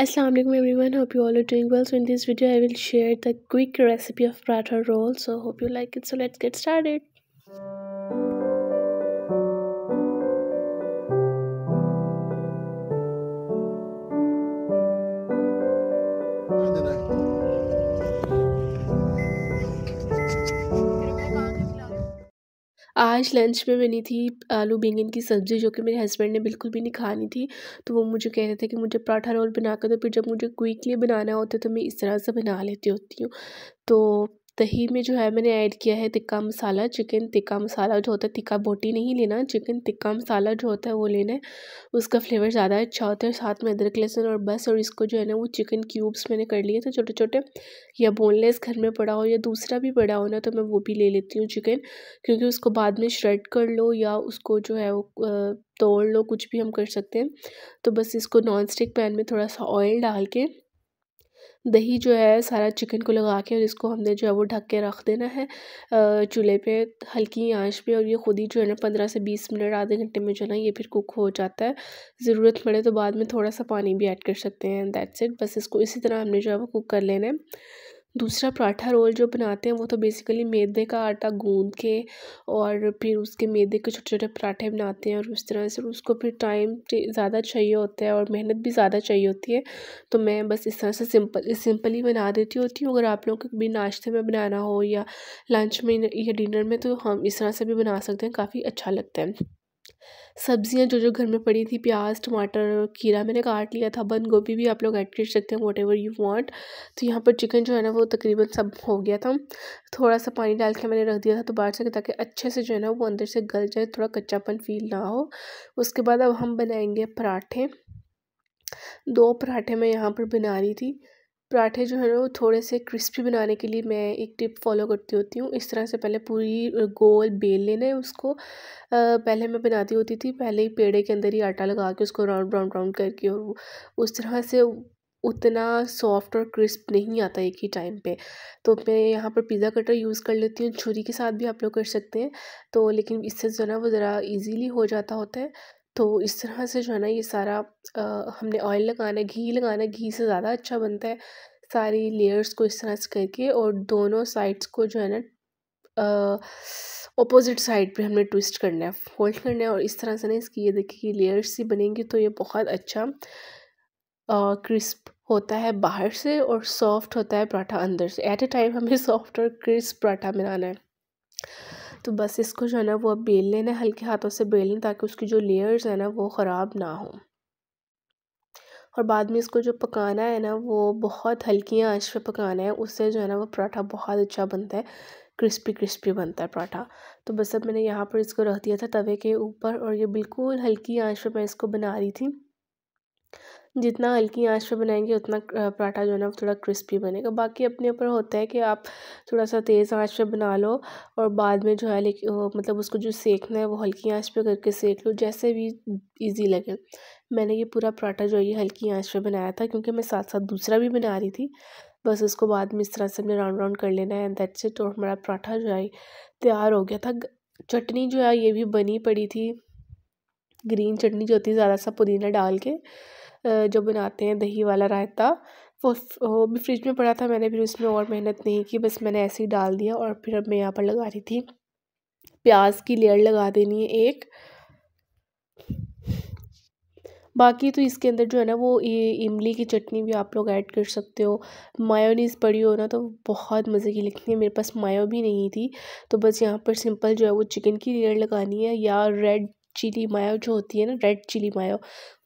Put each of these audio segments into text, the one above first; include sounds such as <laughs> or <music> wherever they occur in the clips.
Assalamualaikum everyone. Hope you all are doing well. So in this video I will share the quick recipe of paratha roll. So hope you like it. So let's get started आज lunch में बनी थी आलू बैंगन की सब्ज़ी, जो कि मेरे हस्बैंड ने बिल्कुल भी नहीं खानी थी। तो वो मुझे कह रहे थे कि मुझे पराठा रोल बना कर दो, फिर जब मुझे क्विकली बनाना होता है तो मैं इस तरह से बना लेती होती हूँ। तो दही में जो है मैंने ऐड किया है तिक्का मसाला, चिकन तिक्का मसाला जो होता है तिक्का बोटी नहीं लेना, चिकन तिक्का मसाला जो होता है वो लेना है। उसका फ्लेवर ज़्यादा अच्छा होता है साथ में अदरक, लहसुन और बस और इसको जो है ना वो चिकन क्यूब्स मैंने कर लिए थे छोटे छोटे या बोनलेस घर में पड़ा हो या दूसरा भी पड़ा हो ना तो मैं वो भी ले लेती हूँ चिकन, क्योंकि उसको बाद में श्रेड कर लो या उसको जो है वो तोड़ लो, कुछ भी हम कर सकते हैं। तो बस इसको नॉन स्टिक पैन में थोड़ा सा ऑयल डाल के दही जो है, सारा चिकन को लगा के और इसको हमने जो है, वो ढक के रख देना है चूल्हे पे हल्की आँच पे और ये खुद ही जो है ना, पंद्रह से बीस मिनट, आधे घंटे में जो है ना, ये फिर कुक हो जाता है। ज़रूरत पड़े तो बाद में थोड़ा सा पानी भी ऐड कर सकते हैं दैट्स इट बस इसको इसी तरह हमने जो है, वो कुक कर लेना है। दूसरा पराठा रोल जो बनाते हैं वो तो बेसिकली मैदे का आटा गूंद के और फिर उसके मैदे के छोटे छोटे पराठे बनाते हैं और उस तरह से उसको फिर टाइम ज़्यादा चाहिए होता है और मेहनत भी ज़्यादा चाहिए होती है। तो मैं बस इस तरह से सिंपल सिंपल बना देती होती हूँ। अगर आप लोगों को भी नाश्ते में बनाना हो या लंच में या डिनर में तो हम इस तरह से भी बना सकते हैं। काफ़ी अच्छा लगता है। सब्ज़ियाँ जो जो घर में पड़ी थी, प्याज, टमाटर, खीरा मैंने काट लिया था, बंद गोभी भी आप लोग ऐड कर सकते हैं वॉट एवर यू वांट तो यहाँ पर चिकन जो है ना, वो तकरीबन सब हो गया था। थोड़ा सा पानी डाल के मैंने रख दिया था तो बाहर से, ताकि अच्छे से जो है ना, वो अंदर से गल जाए, थोड़ा कच्चापन फील ना हो। उसके बाद अब हम बनाएँगे पराठे। दो पराठे मैं यहाँ पर बना रही थी। पराठे जो है ना वो थोड़े से क्रिस्पी बनाने के लिए मैं एक टिप फॉलो करती होती हूँ। इस तरह से पहले पूरी गोल बेल लेना है उसको। पहले मैं बनाती होती थी पहले ही पेड़े के अंदर ही आटा लगा के उसको राउंड राउंड राउंड करके और उस तरह से उतना सॉफ्ट और क्रिस्प नहीं आता एक ही टाइम पे। तो मैं यहाँ पर पिज़्ज़ा कटर यूज़ कर लेती हूँ छुरी के साथ भी आप लोग कर सकते हैं। तो लेकिन इससे जो है ना वो ज़रा इजीली हो जाता होता है। तो इस तरह से जो है ना ये सारा आ, हमने ऑयल लगाना है घी लगाना है घी से ज़्यादा अच्छा बनता है। सारी लेयर्स को इस तरह से करके और दोनों साइड्स को जो है ना अपोजिट साइड पे हमने ट्विस्ट करना है फोल्ड करना है और इस तरह से ना इसकी ये देखिए कि लेयर्स ही बनेंगी तो ये बहुत अच्छा क्रिस्प होता है बाहर से और सॉफ्ट होता है पराठा अंदर से। एट ए टाइम हमें <laughs> सॉफ्ट और क्रिस्प पराठा बनाना है। तो बस इसको जो है ना वो अब बेल लेना है, हल्के हाथों से बेल ताकि उसकी जो लेयर्स है ना वो ख़राब ना हो। और बाद में इसको जो पकाना है ना, वो बहुत हल्की आँच पे पकाना है, उससे जो है ना वो पराठा बहुत अच्छा बनता है, क्रिस्पी क्रिस्पी बनता है पराठा। तो बस अब मैंने यहाँ पर इसको रख दिया था तवे के ऊपर और ये बिल्कुल हल्की आँच पे मैं इसको बना रही थी। जितना हल्की आँच पे बनाएँगे, उतना पराठा जो है ना, वो थोड़ा क्रिस्पी बनेगा। बाकी अपने ऊपर होता है कि आप थोड़ा सा तेज़ आँच पे बना लो और बाद में जो है लेकिन मतलब उसको जो सेकना है, वो हल्की आँच पे करके सेक लो, जैसे भी इजी लगे। मैंने ये पूरा पराठा जो है, ये हल्की आँच पे बनाया था, क्योंकि मैं साथ साथ दूसरा भी बना रही थी। बस उसको बाद में इस तरह से हमने राउंड राउंड कर लेना है दैट्स इट और हमारा पराठा जो है, तैयार हो गया था। चटनी जो है, ये भी बनी पड़ी थी। ग्रीन चटनी जो होती है, ज़्यादा सा पुदीना डाल के। जो बनाते हैं दही वाला रायता, वो वो भी फ्रिज में पड़ा था मैंने, फिर उसमें और मेहनत नहीं की, बस मैंने ऐसे ही डाल दिया और फिर अब मैं यहाँ पर लगा रही थी। प्याज की लेयर लगा देनी है एक। बाकी तो इसके अंदर जो है ना, वो इमली की चटनी भी आप लोग ऐड कर सकते हो। मायोनीज़ पड़ी हो ना तो बहुत मज़े की लगती है। मेरे पास मायो भी नहीं थी तो बस यहाँ पर सिंपल जो है वो चिकन की लेयर लगानी है या रेड चिली मायो जो होती है ना रेड चिली मायो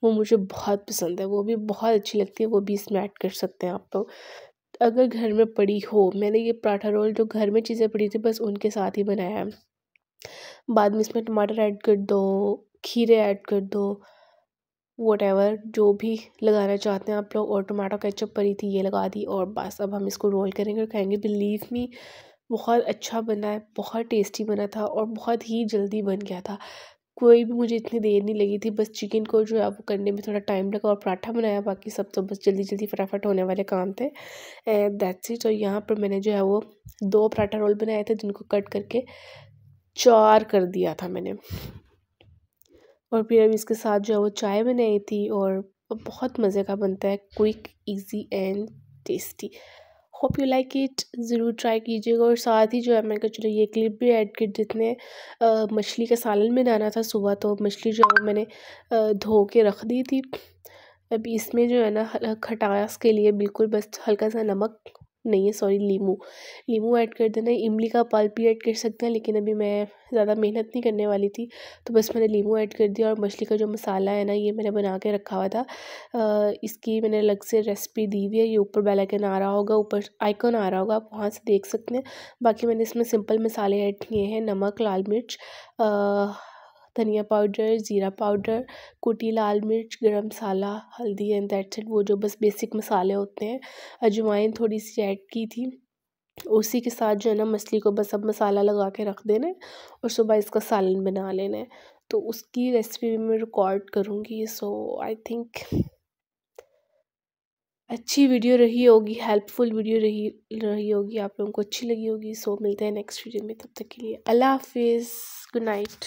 वो मुझे बहुत पसंद है। वो भी बहुत अच्छी लगती है, वो भी इसमें ऐड कर सकते हैं आप लोग। अगर घर में पड़ी हो, मैंने ये पराठा रोल जो घर में चीज़ें पड़ी थी, बस उनके साथ ही बनाया है। बाद में इसमें टमाटर ऐड कर दो, खीरे ऐड कर दो वट जो भी लगाना चाहते हैं आप लोग, और टमाटो केचप पड़ी थी, ये लगा दी, और बस अब हम इसको रोल करेंगे और खाएँगे। बिलीव मी बहुत अच्छा बना है, बहुत टेस्टी बना था, और बहुत ही जल्दी बन गया था। कोई भी मुझे इतनी देर नहीं लगी थी। बस चिकन को जो है वो करने में थोड़ा टाइम लगा और पराठा बनाया। बाकी सब तो बस जल्दी जल्दी फटाफट होने वाले काम थे। एंड दैट्स इट और यहाँ पर मैंने जो है वो दो पराठा रोल बनाए थे, जिनको कट करके चार कर दिया था मैंने। और फिर अब इसके साथ जो है वो चाय बनाई थी और बहुत मज़े का बनता है। Quick easy and tasty hope you like it, ज़रूर ट्राई कीजिएगा। और साथ ही जो है, मैंने कहा, चलो ये क्लिप भी ऐड कर जितने मछली का सालन में बनाना था सुबह तो मछली जो है मैंने धो के रख दी थी। अभी इसमें जो है ना खटास के लिए बिल्कुल बस हल्का सा नमक नहीं है सॉरी लीमू। लीमू ऐड कर देना, इमली का पल्प भी ऐड कर सकते हैं, लेकिन अभी मैं ज़्यादा मेहनत नहीं करने वाली थी तो बस मैंने लीमू ऐड कर दिया और मछली का जो मसाला है ना, ये मैंने बना के रखा हुआ था। इसकी मैंने अलग से रेसिपी दी हुई है, ये ऊपर बेलाइकन आ रहा होगा, ऊपर आइकन आ रहा होगा, आप वहाँ से देख सकते हैं। बाकी मैंने इसमें सिंपल मसाले ऐड किए हैं, नमक, लाल मिर्च धनिया पाउडर, ज़ीरा पाउडर, कुटी लाल मिर्च, गरम मसाला, हल्दी एंड दैट्स इट वो जो बस बेसिक मसाले होते हैं। अजवाइन थोड़ी सी ऐड की थी। उसी के साथ जो है ना मछली को बस अब मसाला लगा के रख देना है और सुबह इसका सालन बना लेना है। तो उसकी रेसिपी भी मैं रिकॉर्ड करूँगी। सो आई थिंक अच्छी वीडियो रही होगी हेल्पफुल वीडियो रही रही होगी, आप लोगों को अच्छी लगी होगी। सो मिलते हैं नेक्स्ट वीडियो में। तब तक के लिए अल्लाह हाफिज़। Good night